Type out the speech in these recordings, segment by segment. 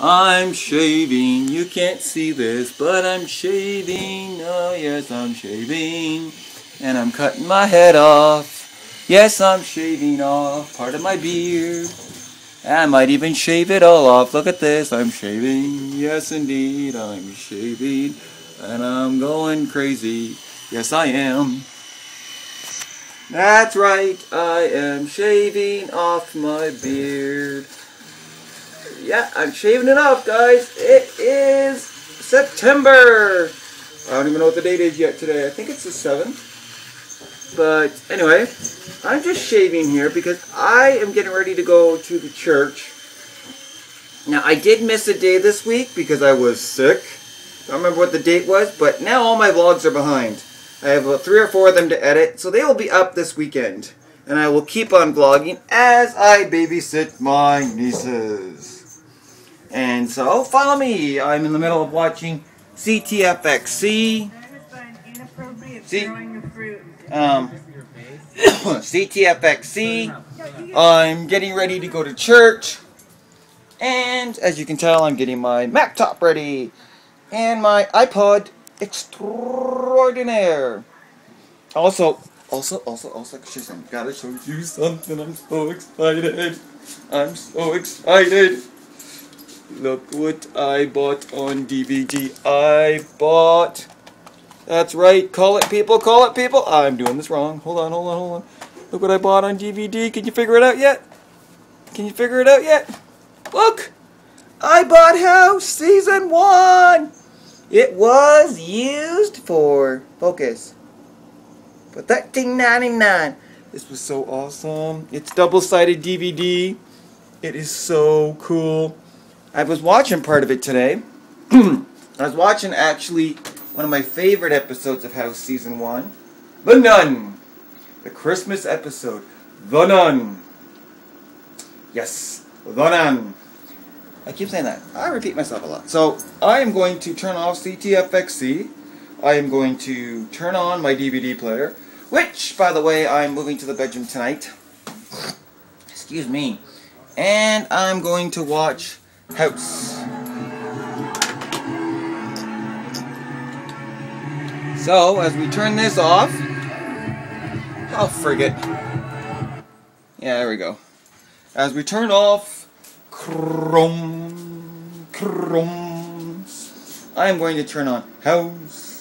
I'm shaving. You can't see this, but I'm shaving. Oh, yes, I'm shaving. And I'm cutting my head off. Yes, I'm shaving off part of my beard. I might even shave it all off. Look at this. I'm shaving. Yes, indeed. I'm shaving. And I'm going crazy. Yes, I am. That's right. I am shaving off my beard. Yeah, I'm shaving it off, guys. It is September. I don't even know what the date is yet today. I think it's the 7th. But anyway, I'm just shaving here because I am getting ready to go to the church. Now, I did miss a day this week because I was sick. I don't remember what the date was, but now all my vlogs are behind. I have about three or four of them to edit, so they will be up this weekend. And I will keep on vlogging as I babysit my nieces. And so, follow me. I'm in the middle of watching CTFXC. See? Um, CTFXC. I'm getting ready to go to church. And as you can tell, I'm getting my Mac top ready. And my iPod extraordinaire. Also, also, also, also, Shazam, gotta show you something. I'm so excited. I'm so excited. Look what I bought on DVD. I bought. That's right. Call it people. Call it people. I'm doing this wrong. Hold on, hold on, hold on. Look what I bought on DVD. Can you figure it out yet? Can you figure it out yet? Look! I bought House Season 1! It was used for focus for $13.99. This was so awesome. It's double-sided DVD. It is so cool. I was watching part of it today. I was watching actually one of my favorite episodes of House Season 1. The Nun. The Christmas episode. The Nun. Yes, The Nun. I keep saying that. I repeat myself a lot. So I am going to turn off CTFXC. I am going to turn on my DVD player, which, by the way, I'm moving to the bedroom tonight. Excuse me. And I'm going to watch House. So, as we turn this off, oh, frig it. Yeah, there we go. As we turn off Chrome, Chrome, I am going to turn on House,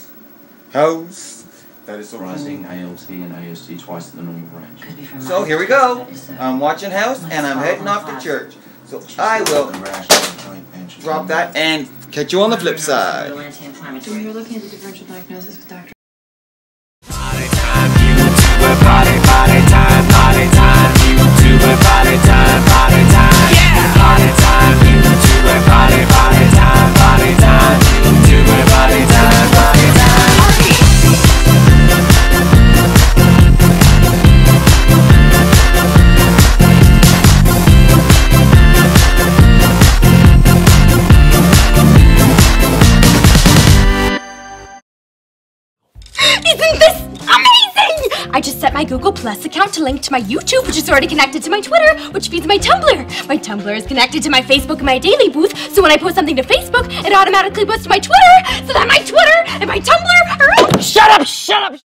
House. That is so Rising ALT and AST twice the normal range. So here we go. I'm watching House and I'm heading off to church. So I will drop that and catch you on the flip side. When you're looking at the differential diagnosis with Dr. Isn't this amazing? I just set my Google Plus account to link to my YouTube, which is already connected to my Twitter, which feeds my Tumblr. My Tumblr is connected to my Facebook and my DailyBooth, so when I post something to Facebook, it automatically posts to my Twitter, so that my Twitter and my Tumblr are... Shut up! Shut up!